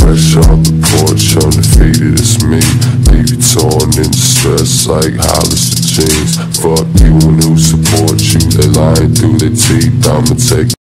Fresh off the porch, undefeated, it's me. You torn in distress like Hollister jeans. Fuck you and who support you. They lying through their teeth, I'ma take